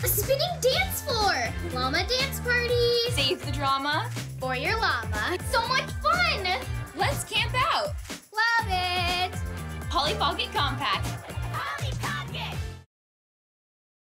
A spinning dance floor! Llama dance party! Save the drama! For your llama! So much fun! Let's camp out! Love it! Polly Pocket Compact.